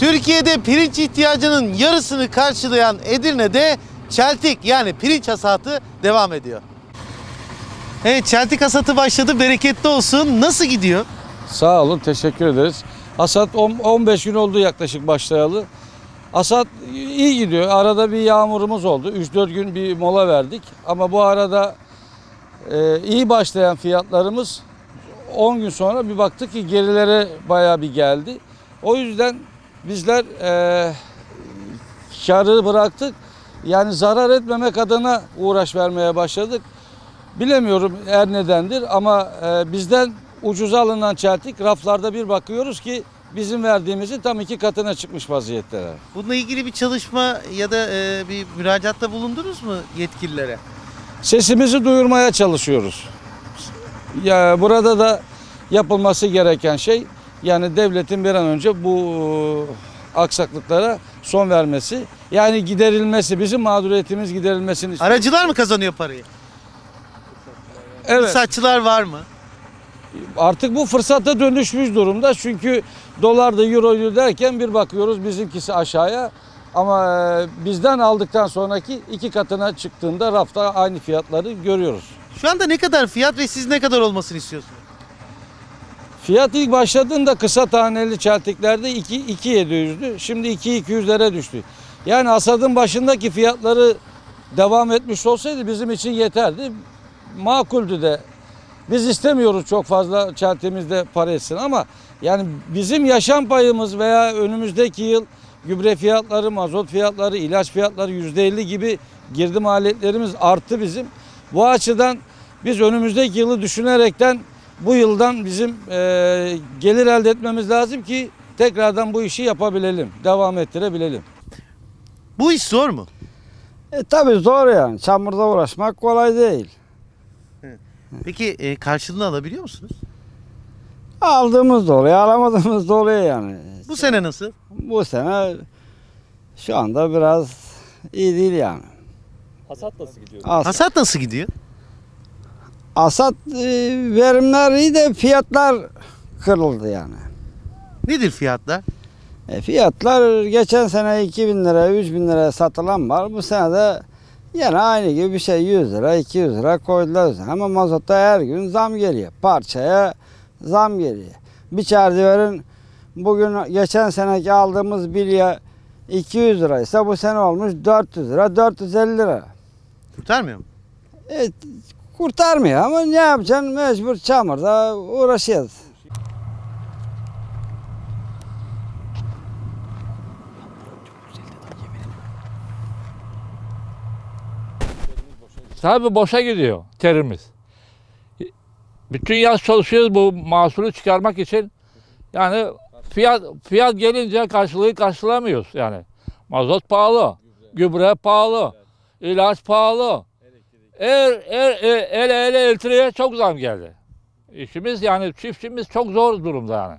Türkiye'de pirinç ihtiyacının yarısını karşılayan Edirne'de çeltik yani pirinç hasatı devam ediyor. Evet çeltik hasatı başladı bereketli olsun. Nasıl gidiyor? Sağ olun, teşekkür ederiz. Hasat on- 15 gün oldu yaklaşık başlayalı. Hasat iyi gidiyor. Arada bir yağmurumuz oldu. 3-4 gün bir mola verdik. Ama bu arada e, iyi başlayan fiyatlarımız 10 gün sonra bir baktık ki gerilere bayağı bir geldi. O yüzden bizler e, karı bıraktık. Yani zarar etmemek adına uğraş vermeye başladık. Bilemiyorum her nedendir ama e, bizden ucuza alınan çeltik raflarda bir bakıyoruz ki bizim verdiğimizin tam iki katına çıkmış vaziyetteler. Bununla ilgili bir çalışma ya da e, bir müracaatta bulundunuz mu yetkililere? Sesimizi duyurmaya çalışıyoruz. Ya burada da yapılması gereken şey yani devletin bir an önce bu e, aksaklıklara son vermesi. Yani giderilmesi, bizim mağduriyetimiz giderilmesini istiyoruz. Aracılar mı kazanıyor parayı? Evet. Fırsatçılar var mı? Artık bu fırsata dönüşmüş durumda. Çünkü dolar da euro derken bir bakıyoruz bizimkisi aşağıya. Ama e, bizden aldıktan sonraki iki katına çıktığında rafta aynı fiyatları görüyoruz. Şu anda ne kadar fiyat ve siz ne kadar olmasını istiyorsunuz? Fiyat ilk başladığında kısa taneli çeltiklerde 2 2700'dü. Şimdi 2200'lere düştü. Yani hasadın başındaki fiyatları devam etmiş olsaydı bizim için yeterdi. Makuldü de. Biz istemiyoruz çok fazla çeltimizde para etsin ama yani bizim yaşam payımız veya önümüzdeki yıl gübre fiyatları, mazot fiyatları, ilaç fiyatları %50 gibi girdi maliyetlerimiz arttı bizim. Bu açıdan biz önümüzdeki yılı düşünerekten bu yıldan bizim eee, gelir elde etmemiz lazım ki tekrardan bu işi yapabilelim, devam ettirebilelim. Bu iş zor mu? E tabi zor yani. Çamurda uğraşmak kolay değil. Peki e, karşılığını alabiliyor musunuz? Aldığımız da oluyor, alamadığımız da oluyor yani. Bu sene nasıl? Bu sene şu anda biraz iyi değil yani. Hasat nasıl gidiyor? As, Hasat nasıl gidiyor? Asat e, verimler iyi de fiyatlar kırıldı yani. Nedir fiyatlar? E, fiyatlar geçen sene 2000 lira, 3000 liraya satılan var. Bu sene de yine aynı gibi bir şey 100 lira, 200 lira koydular. üzerine. Ama mazota her gün zam geliyor. Parçaya zam geliyor. Bir çerdeverin bugün geçen seneki aldığımız bilye 200 liraysa bu sene olmuş 400 lira, 450 lira. Kurtarmıyor mu? E, kurtarmıyor ama ne yapacaksın mecbur çamurda uğraşıyoruz. Tabii boşa gidiyor terimiz. Bütün yaz çalışıyoruz bu mahsulü çıkarmak için. Yani fiyat fiyat gelince karşılığı karşılamıyoruz yani. Mazot pahalı, gübre pahalı, ilaç pahalı. Er, er, er, ele ele eltreye çok zam geldi. İşimiz yani çiftçimiz çok zor durumda yani.